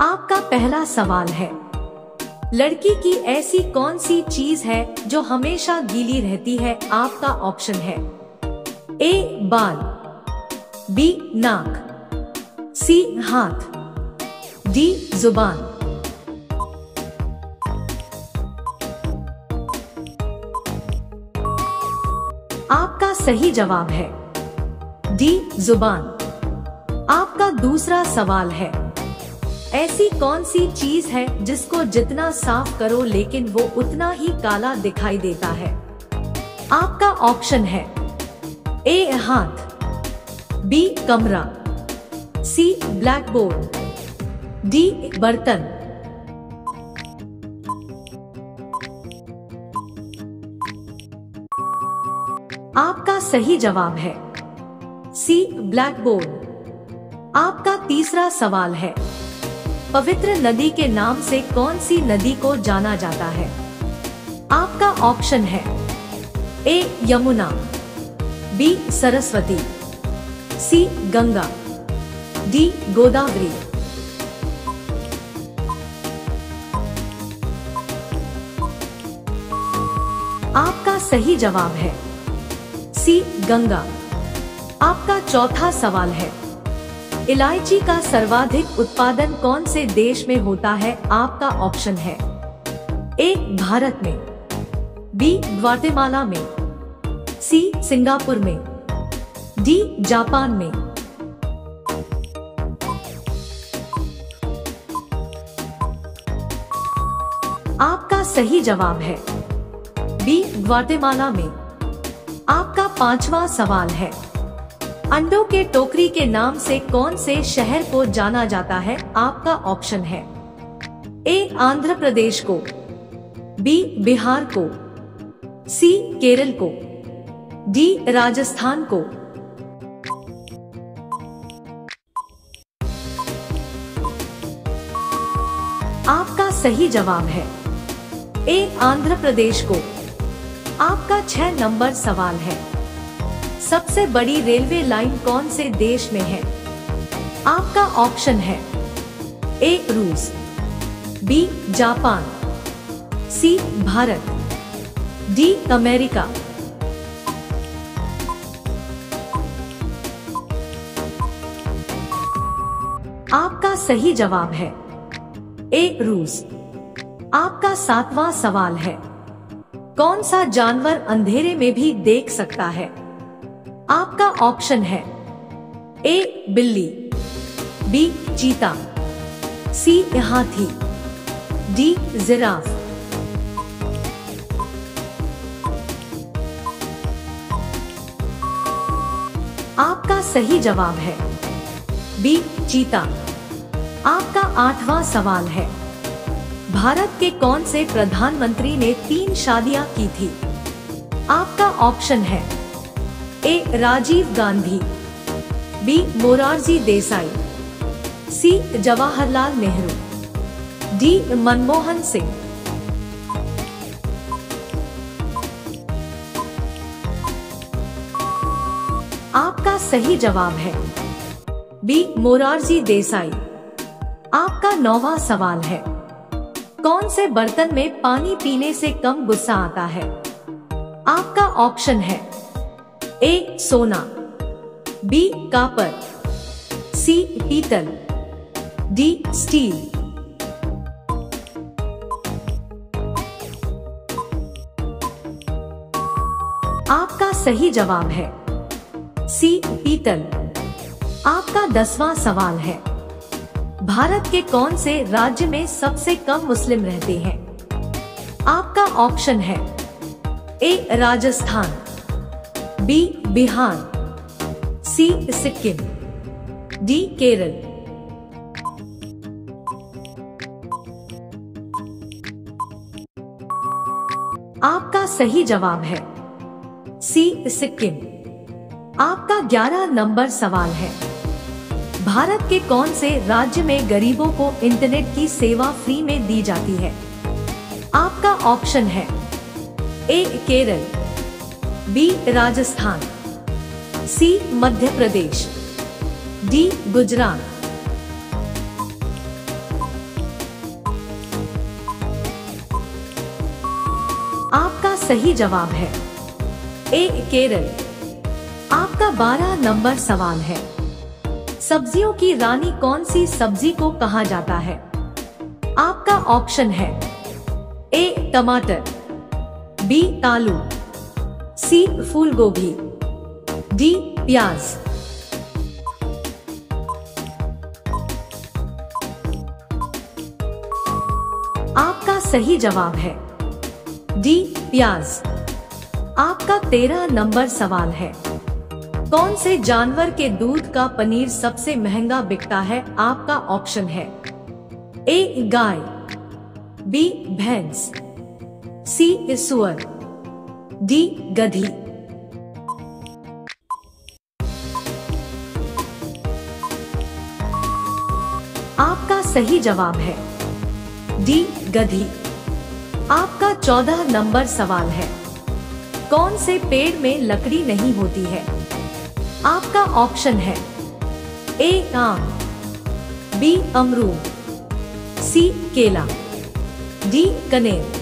आपका पहला सवाल है। लड़की की ऐसी कौन सी चीज़ है जो हमेशा गीली रहती है? आपका ऑप्शन है। ए, बाल। बी, नाक। सी, हाथ। डी, ज़ुबान। आपका सही जवाब है। डी, ज़ुबान। आपका दूसरा सवाल है। ऐसी कौन सी चीज़ है जिसको जितना साफ़ करो लेकिन वो उतना ही काला दिखाई देता है? आपका ऑप्शन है ए, हाथ, बी, कमरा, सी ब्लैक बोर्ड डी, बर्तन। आपका सही जवाब है सी ब्लैक बोर्ड आपका तीसरा सवाल है पवित्र नदी के नाम से कौन सी नदी को जाना जाता है? आपका ऑप्शन है A, Yamuna, B, Saraswati, C, Ganga, D, Godavari. आपका सही जवाब है सी, गंगा। आपका चौथा सवाल है इलायची का सर्वाधिक उत्पादन कौन से देश में होता है? आपका ऑप्शन है। ए भारत में। बी ग्वाटेमाला में। सी, सिंगापुर में। डी, जापान में। आपका सही जवाब है। बी ग्वाटेमाला में। आपका पांचवा सवाल है। अंडों के टोकरी के नाम से कौन से शहर को जाना जाता है, आपका ऑप्शन है। ए, आंध्र प्रदेश को। बी बिहार को। सी केरल को। डी राजस्थान को। आपका सही जवाब है। ए, आंध्र प्रदेश को। आपका छह नंबर सवाल है। सबसे बड़ी रेलवे लाइन कौन से देश में है? आपका ऑप्शन है ए, रूस, B, Japan, C, Bharat, D, America. आपका सही जवाब है ए, रूस। आपका सातवां सवाल है, कौन सा जानवर अंधेरे में भी देख सकता है? आपका ऑप्शन है ए, बिल्ली, बी, चीता, सी हाथी डी, जिराफ। आपका सही जवाब है बी, चीता। आपका आठवां सवाल है, भारत के कौन से प्रधानमंत्री ने तीन शादियाँ की थी? आपका ऑप्शन है A Rajiv Gandhi, B Morarji Desai, C Jawaharlal Nehru, D Manmohan Singh. आपका सही जवाब है बी मोरारजी देसाई। आपका नौवा सवाल है, कौन से बर्तन में पानी पीने से कम गुस्सा आता है? आपका ऑप्शन है ए, सोना। B, copper. सी पीतल डी, स्टील। आपका सही जवाब है। सी पीतल आपका दसवां सवाल है। भारत के कौन से राज्य में सबसे कम मुस्लिम रहते हैं? आपका ऑप्शन है A, Rajasthan. B Bihar C Sikkim, D Kerala. आपका सही जवाब है, सी सिक्किम। आपका ग्यारह नंबर सवाल है, भारत के कौन से राज्य में गरीबों को इंटरनेट की सेवा फ्री में दी जाती है? आपका ऑप्शन है, A Kerala. B Rajasthan C Madhya Pradesh D Gujarat आपका सही जवाब है ए केरल. आपका 12 नंबर सवाल है। सब्जियों की रानी कौन सी सब्ज़ी को कहा जाता है? आपका ऑप्शन है ए टमाटर. बी आलू. सी, फूल गोभी। डी, प्याज। आपका सही जवाब है। डी, प्याज। आपका तेरह नंबर सवाल है। कौन से जानवर के दूध का पनीर सबसे महँगा बिकता है? आपका ऑप्शन है। ए, गाय। बी, भैंस। सी सुअर। डी गधी। आपका सही जवाब है डी गधी। आपका चौदह नंबर सवाल है, कौन से पेड़ में लकड़ी नहीं होती है? आपका ऑप्शन है, ए आम, बी अमरूद, सी केला, डी कनेर।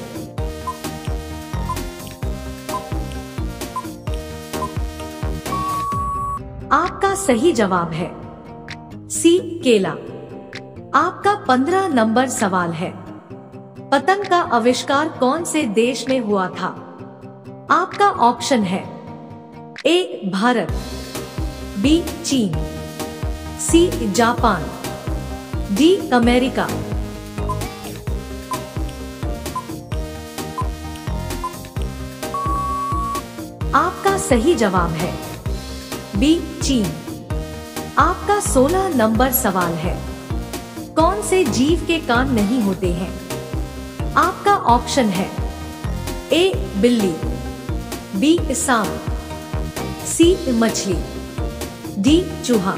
सही जवाब है। सी, केला। आपका पंद्रह नंबर सवाल है। पतंग का आविष्कार कौन से देश में हुआ था? आपका ऑप्शन है। ए, भारत। बी, चीन। C, Japan. D, America. आपका सही जवाब है। बी, चीन। आपका 16 नंबर सवाल है। कौन से जीव के कान नहीं होते हैं? आपका ऑप्शन है, ए, बिल्ली, बी सांप सी, मछली, डी, चूहा।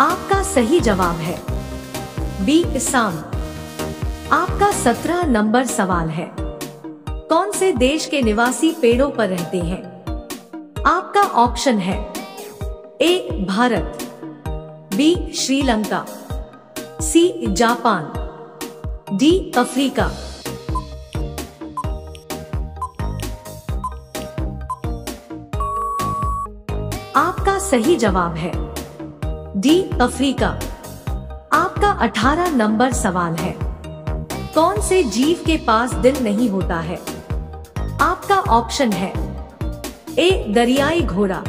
आपका सही जवाब है, बी सांप आपका सत्रह नंबर सवाल है। कौन से देश के निवासी पेड़ों पर रहते हैं? आपका ऑप्शन है A, Bharat, B, Sri Lanka, C, Japan, D, Africa. आपका सही जवाब है डी, अफ्रीका। आपका अठारह नंबर सवाल है, कौन से जीव के पास दिल नहीं होता है? आपका ऑप्शन है ए, दरियाई घोड़ा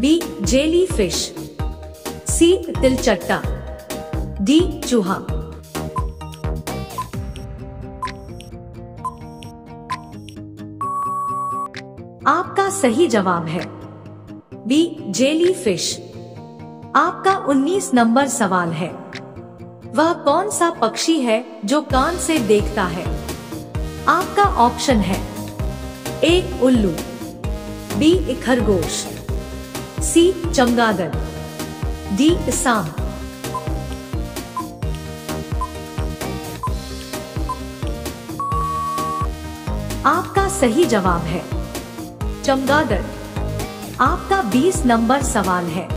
बी जेली फ़िश सी तिलचट्टा डी चूहा। आपका सही जवाब है बी जेली फ़िश। आपका 19 नंबर सवाल है। वह कौन सा पक्षी है जो कान से देखता है? आपका ऑप्शन है ए उल्लू, बी खरगोश, सी चमगादड़ डी सांप आपका सही जवाब है चमगादड़ आपका 20 नंबर सवाल है।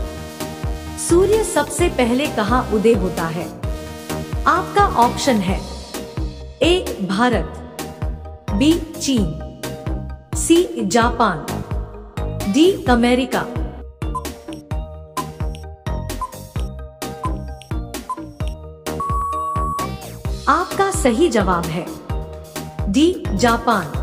सूर्य सबसे पहले कहाँ उदय होता है? आपका ऑप्शन है, ए भारत, बी चीन। C Japan. D America. आपका सही जवाब है। D Japan.